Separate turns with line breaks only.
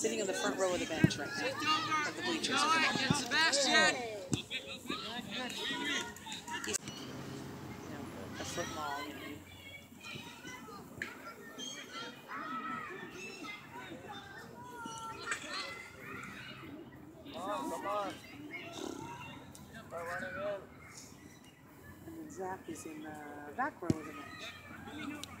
sitting in the front row of the bench right now, of the bleachers. Of get.
Sebastian!
He's, you know, a foot mall. You know,
Come on. Start running in.
and Zach is in the back row of the bench.